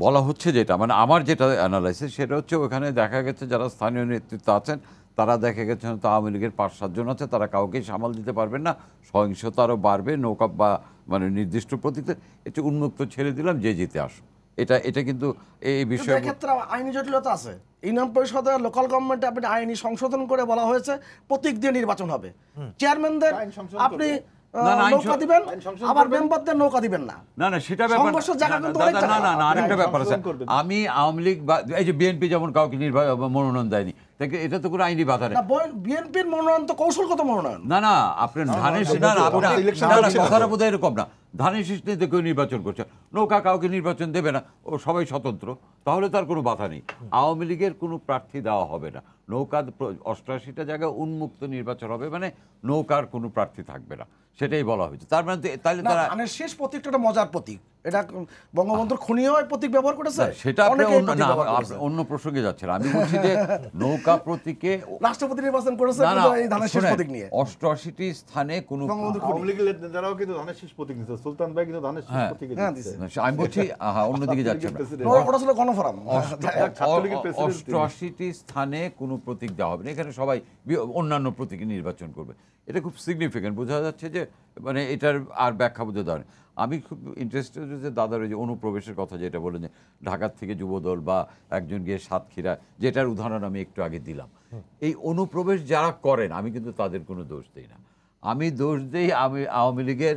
বলা হচ্ছে যেটা মানে আমার যেটা অ্যানালাইসিস সেটা হচ্ছে ওখানে দেখা গেছে যারা স্থানীয় নেতৃত্ব আছেন তারা দেখা গেছে হয়তো আওয়ামী লীগের পাঁচ সাতজন আছে তারা কাউকেই সামাল দিতে পারবেন না সহিংসতা আরও বাড়বে নৌকা বা মানে নির্দিষ্ট প্রতীকে একটু উন্মুক্ত ছেড়ে দিলাম যে জিতে আসো এটা এটা কিন্তু এই বিষয়ে এক্ষেত্রে আইনি জটিলতা আছে। ইউনিয়ন পরিষদে লোকাল গভর্নমেন্টে আপনি আইনি সংশোধন করে বলা হয়েছে প্রতীক দিয়ে নির্বাচন হবে। চেয়ারম্যানদের আপনি নৌকা দিবেন আবার মেম্বারদের নৌকা দিবেন না না না সেটা ব্যাপার না, না, কিন্তু দাদা, অনেক না না না আরেকটা ব্যাপার আছে আমি আওয়ামী লীগ বা এই যে বিএনপি যেমন কাউকে নির্বাচন মনোনয়ন দেয়নি তাকে এটা তো কোনো আইনি বাধা নেই বিএনপির মনোনয়ন তো কৌশলগত মনোনয়ন না আপনার ধানের আপনার। কথাটা এরকম না ধানের কেউ নির্বাচন করছে নৌকা কাউকে নির্বাচন দেবে না ও সবাই স্বতন্ত্র তাহলে তার কোনো বাধা নেই আওয়ামী লীগের কোনো প্রার্থী দেওয়া হবে না নৌকা অষ্টআশিটা জায়গায় উন্মুক্ত নির্বাচন হবে মানে নৌকার কোনো প্রার্থী থাকবে না সেটাই বলা হয়েছে। তার মানে তাহলে তারা শেষ প্রতীকটা মজার প্রতীক। এটা বঙ্গবন্ধুর খুনিও প্রতীক ব্যবহার করেছে? সেটা অন্য প্রসঙ্গে যাচ্ছেন। আমি বলছি যে নৌকা প্রতীকে রাষ্ট্রপতি নির্বাচন করেছে এই ধানের শেষ প্রতীক নিয়ে। অষ্টআশিটি স্থানে কোনো বঙ্গবন্ধু আওয়ামী লীগের নেতারাও কিন্তু ধানের শীষ প্রতীক নিচ্ছে সুলতান ভাই কিন্তু ধানের শীষ হ্যাঁ। প্রতীক হ্যাঁ, দিচ্ছে আমি বলছি অন্যদিকে যাচ্ছে না। প্রেসিডেন্ট। ওরা- ওটা ছিল গণফোরাম। ছাত্রলীগের প্রেসিডেন্ট তিনি। অষ্টআশিটি স্থানে কোনো প্রতীক দেওয়া হবে না। এখানে সবাই অন্যান্য প্রতীকে নির্বাচন করবে। এটা খুব সিগনিফিক্যান্ট বোঝা যাচ্ছে যে মানে এটার আর ব্যাখ্যা বোঝা দেওয়া। আমি খুব ইন্টারেস্টেড যে দাদার ওই যে অনুপ্রবেশের কথা যেটা বললেন যে ঢাকার থেকে যুবদল বা একজন গিয়ে সাতক্ষীরা, যেটার উদাহরণ আমি একটু আগে দিলাম। এই অনুপ্রবেশ যারা করেন, আমি কিন্তু তাদের কোনো দোষ দিই না। আমি দোষ দিই আমি আওয়ামী লীগের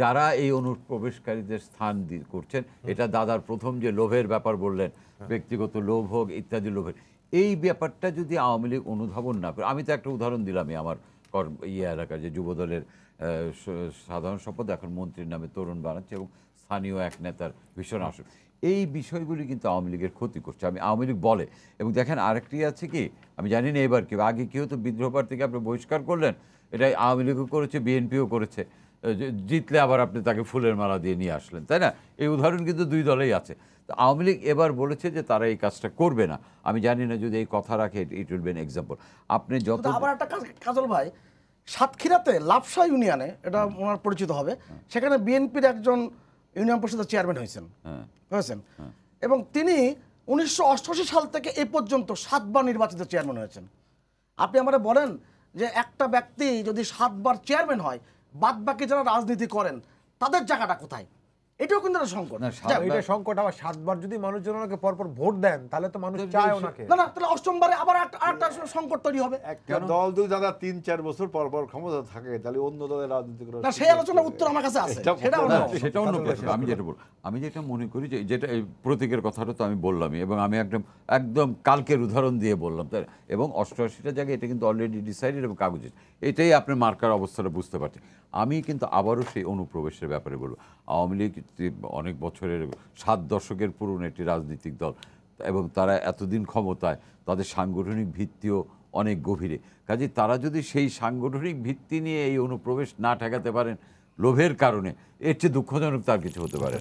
যারা এই অনুপ্রবেশকারীদের স্থান করছেন, এটা দাদার প্রথম যে লোভের ব্যাপার বললেন, ব্যক্তিগত লোভ হোক, ইত্যাদি লোভের, এই ব্যাপারটা যদি আওয়ামী লীগ অনুধাবন না করে, আমি তো একটা উদাহরণ দিলামই আমার কর ইয়ে এলাকার যে যুবদলের সাধারণ সম্পদ এখন মন্ত্রীর নামে তরুণ বানাচ্ছে এবং স্থানীয় এক নেতার ভীষণ আসন এই বিষয়গুলি কিন্তু আওয়ামী লীগের ক্ষতি করছে, আমি আওয়ামী লীগ বলে। এবং দেখেন আরেকটি আছে কি, আমি জানি না এবার কি, আগে কি হতো বিদ্রোহ থেকে আপনি বহিষ্কার করলেন, এটাই আওয়ামী লীগও করেছে, বিএনপিও করেছে। জিতলে আবার আপনি তাকে ফুলের মালা দিয়ে নিয়ে আসলেন তাই না? এই উদাহরণ কিন্তু দুই দলেই আছে। তো আওয়ামী লীগ এবার বলেছে যে তারা এই কাজটা করবে না। আমি জানি না যদি এই কথা রাখে it will be an example আপনি যত আবার একটা কাজ- কাজল ভাই সাতক্ষীরাতে লাপসা ইউনিয়নে এটা ওনার পরিচিত হবে সেখানে বিএনপির একজন ইউনিয়ন পরিষদের চেয়ারম্যান হয়েছেন। হ্যাঁ। হয়েছেন। এবং তিনি উনিশশো অষ্টআশি সাল থেকে এ পর্যন্ত সাতবার নির্বাচিত চেয়ারম্যান হয়েছেন। আপনি আমারে বলেন যে একটা ব্যক্তি যদি সাতবার চেয়ারম্যান হয় বাদ বাকি যারা রাজনীতি করেন তাদের জায়গাটা কোথায়? এটাও কিন্তু একটা সংকট। এটা সংকট আবার সাতবার যদি মানুষজন ওনাকে পরপর ভোট দেন তাহলে তো মানুষ চায় ওনাকে। না না তাহলে অষ্টমবারে আবার আরেকটা সংকট তৈরি হবে। একটা দল যদি দাদা তিন চার বছর পর পর ক্ষমতা থাকে তাহলে অন্য দলের রাজনীতি করার না সেই আলোচনার উত্তর আমার কাছে আছে। সেটা অন্য সেটা অন্য প্রশ্ন আমি যেটা বল আমি যেটা মনে করি যে যেটা এই প্রতীকের কথাটা তো আমি বললামই এবং আমি একদম একদম কালকের উদাহরণ দিয়ে বললাম তাই না? এবং অষ্টআশিটা জায়গায় এটা কিন্তু অলরেডি ডিসাইডেড এবং কাগজে। এটাই আপনার মার্কার অবস্থাটা বুঝতে পারছেন। আমি কিন্তু আবারও সেই অনুপ্রবেশের ব্যাপারে বলব। আওয়ামী লীগ অনেক বছরের, সাত দশকের পুরনো একটি রাজনৈতিক দল এবং তারা এতদিন ক্ষমতায়, তাদের সাংগঠনিক ভিত্তিও অনেক গভীরে। কাজে তারা যদি সেই সাংগঠনিক ভিত্তি নিয়ে এই অনুপ্রবেশ না ঠেকাতে পারেন, লোভের কারণে এর চেয়ে দুঃখজনক তার কিছু হতে পারে